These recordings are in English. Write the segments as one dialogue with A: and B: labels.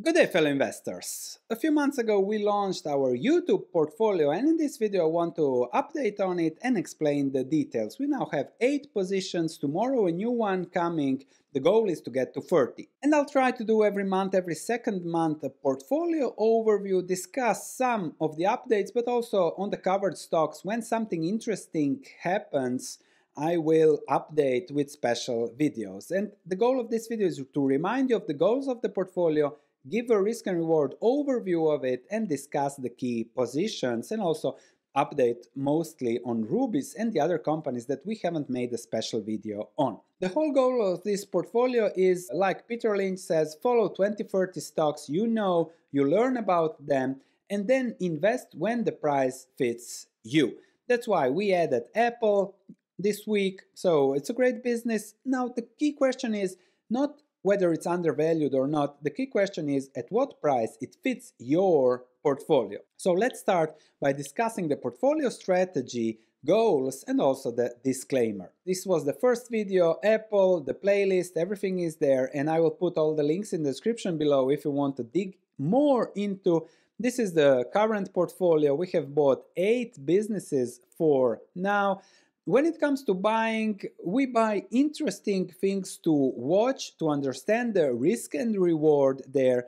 A: Good day fellow investors! A few months ago we launched our YouTube portfolio and in this video I want to update on it and explain the details. We now have 8 positions, tomorrow a new one coming, the goal is to get to 30. And I'll try to do every month, every second month a portfolio overview, discuss some of the updates but also on the covered stocks when something interesting happens I will update with special videos. And the goal of this video is to remind you of the goals of the portfolio give a risk and reward overview of it and discuss the key positions and also update mostly on Rubis and the other companies that we haven't made a special video on. The whole goal of this portfolio is, like Peter Lynch says, follow 20-30 stocks you know, you learn about them, and then invest when the price fits you. That's why we added Apple this week, so it's a great business. Now the key question is not whether it's undervalued or not, the key question is at what price it fits your portfolio. So let's start by discussing the portfolio strategy, goals, and also the disclaimer. This was the first video, Apple, the playlist, everything is there, and I will put all the links in the description below if you want to dig more into this is the current portfolio. We have bought eight businesses for now when it comes to buying, we buy interesting things to watch, to understand the risk and reward there.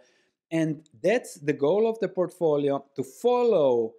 A: And that's the goal of the portfolio to follow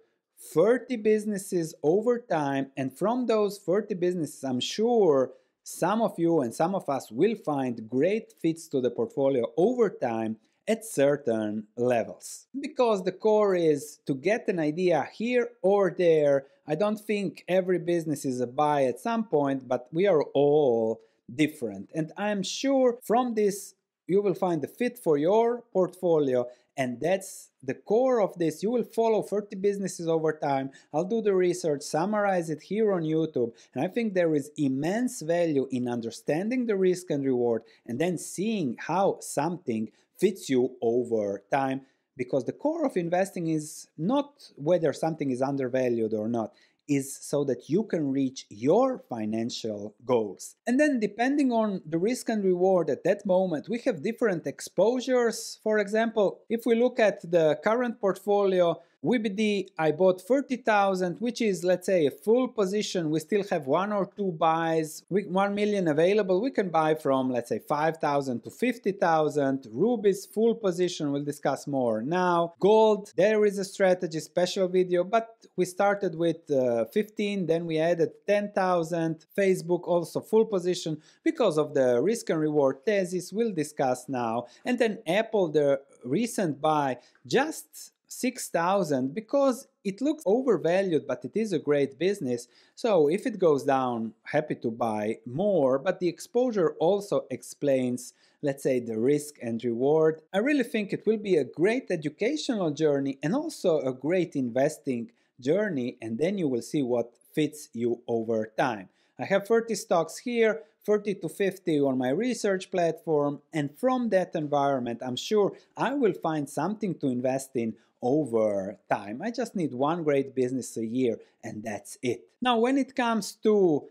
A: 30 businesses over time. And from those 30 businesses, I'm sure some of you and some of us will find great fits to the portfolio over time at certain levels. Because the core is to get an idea here or there. I don't think every business is a buy at some point, but we are all different. And I'm sure from this you will find the fit for your portfolio and that's the core of this. You will follow 30 businesses over time. I'll do the research, summarize it here on YouTube, and I think there is immense value in understanding the risk and reward and then seeing how something fits you over time because the core of investing is not whether something is undervalued or not is so that you can reach your financial goals. And then depending on the risk and reward at that moment, we have different exposures. For example, if we look at the current portfolio, WBD, I bought 30,000, which is, let's say, a full position. We still have one or two buys, 1 million available. We can buy from, let's say, 5,000 to 50,000. Rubis, full position, we'll discuss more now. Gold, there is a strategy, special video, but we started with uh, 15, then we added 10,000. Facebook, also full position because of the risk and reward thesis, we'll discuss now. And then Apple, the recent buy, just 6000 because it looks overvalued but it is a great business. So if it goes down happy to buy more but the exposure also explains let's say the risk and reward. I really think it will be a great educational journey and also a great investing journey and then you will see what fits you over time. I have 30 stocks here 30 to 50 on my research platform and from that environment I'm sure I will find something to invest in over time. I just need one great business a year and that's it. Now when it comes to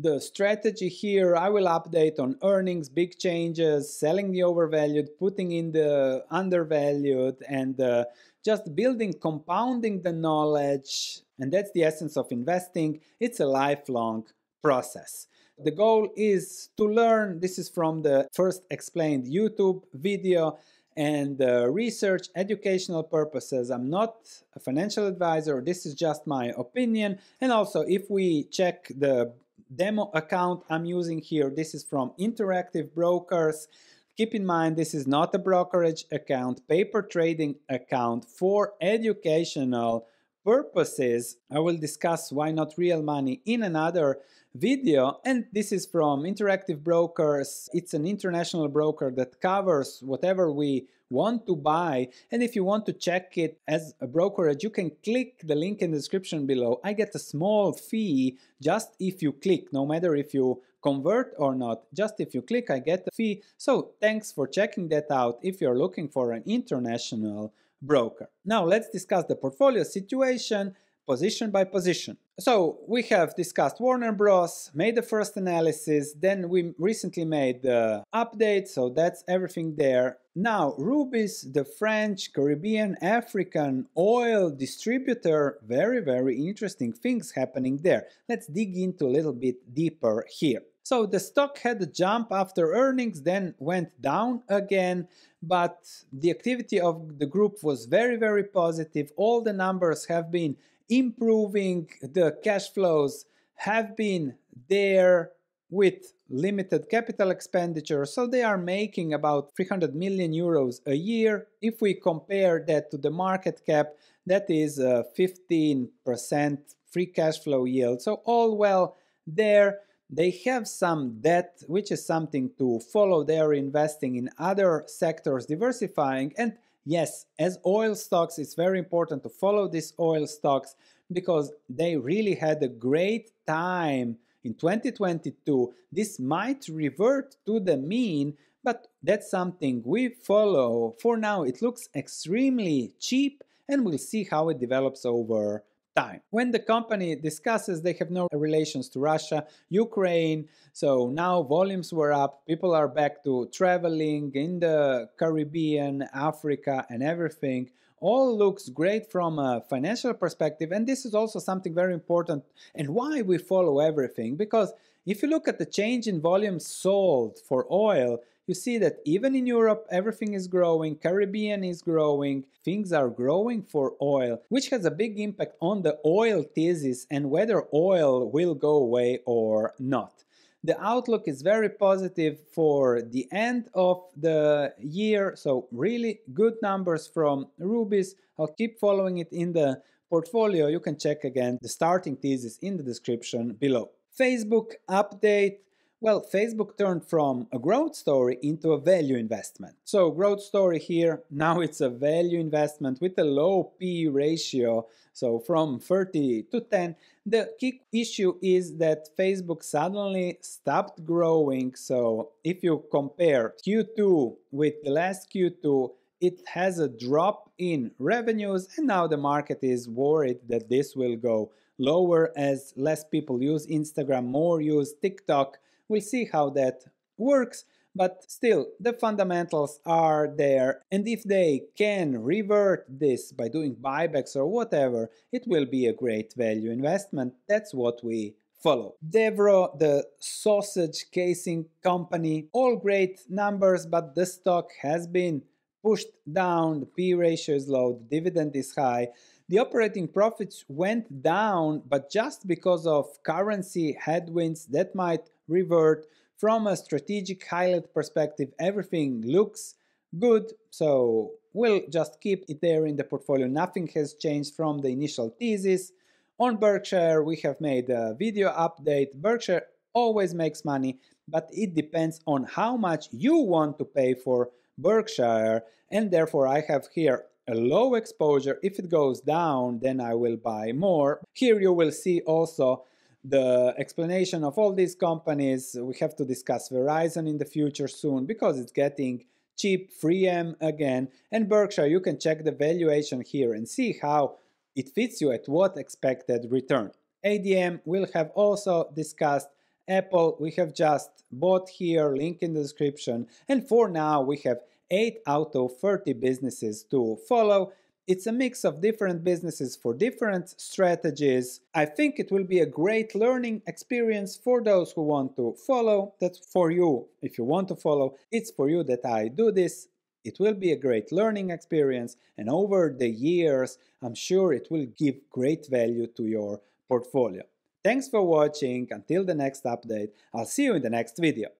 A: the strategy here, I will update on earnings, big changes, selling the overvalued, putting in the undervalued and uh, just building, compounding the knowledge and that's the essence of investing. It's a lifelong process. The goal is to learn, this is from the first explained YouTube video, and uh, research educational purposes. I'm not a financial advisor, this is just my opinion. And also if we check the demo account I'm using here, this is from Interactive Brokers. Keep in mind this is not a brokerage account, paper trading account for educational purposes. I will discuss why not real money in another video and this is from Interactive Brokers. It's an international broker that covers whatever we want to buy and if you want to check it as a brokerage you can click the link in the description below. I get a small fee just if you click no matter if you convert or not just if you click I get a fee so thanks for checking that out if you're looking for an international broker. Now let's discuss the portfolio situation position by position. So we have discussed Warner Bros, made the first analysis, then we recently made the update, so that's everything there. Now, Rubis, the French, Caribbean, African oil distributor, very, very interesting things happening there. Let's dig into a little bit deeper here. So the stock had a jump after earnings, then went down again, but the activity of the group was very, very positive. All the numbers have been improving, the cash flows have been there with limited capital expenditure, so they are making about 300 million euros a year. If we compare that to the market cap, that is a 15% free cash flow yield. So all well there. They have some debt, which is something to follow. They are investing in other sectors, diversifying. And yes, as oil stocks, it's very important to follow these oil stocks because they really had a great time in 2022. This might revert to the mean, but that's something we follow. For now, it looks extremely cheap and we'll see how it develops over time. When the company discusses they have no relations to Russia, Ukraine, so now volumes were up, people are back to traveling in the Caribbean, Africa and everything. All looks great from a financial perspective. And this is also something very important and why we follow everything. Because if you look at the change in volume sold for oil you see that even in Europe everything is growing, Caribbean is growing, things are growing for oil, which has a big impact on the oil thesis and whether oil will go away or not. The outlook is very positive for the end of the year, so really good numbers from Rubis. I'll keep following it in the portfolio. You can check again the starting thesis in the description below. Facebook update well, Facebook turned from a growth story into a value investment. So growth story here, now it's a value investment with a low P ratio, so from 30 to 10. The key issue is that Facebook suddenly stopped growing, so if you compare Q2 with the last Q2, it has a drop in revenues and now the market is worried that this will go lower as less people use Instagram, more use TikTok, We'll see how that works, but still, the fundamentals are there, and if they can revert this by doing buybacks or whatever, it will be a great value investment. That's what we follow. Devro, the sausage casing company, all great numbers, but the stock has been pushed down, the P ratio is low, the dividend is high. The operating profits went down, but just because of currency headwinds that might revert. From a strategic highlight perspective, everything looks good, so we'll just keep it there in the portfolio. Nothing has changed from the initial thesis. On Berkshire, we have made a video update. Berkshire always makes money, but it depends on how much you want to pay for Berkshire, and therefore I have here a low exposure. If it goes down, then I will buy more. Here you will see also the explanation of all these companies. We have to discuss Verizon in the future soon because it's getting cheap, 3M again, and Berkshire, you can check the valuation here and see how it fits you at what expected return. ADM will have also discussed Apple, we have just bought here, link in the description, and for now we have 8 out of 30 businesses to follow. It's a mix of different businesses for different strategies. I think it will be a great learning experience for those who want to follow. That's for you. If you want to follow, it's for you that I do this. It will be a great learning experience, and over the years, I'm sure it will give great value to your portfolio. Thanks for watching. Until the next update, I'll see you in the next video.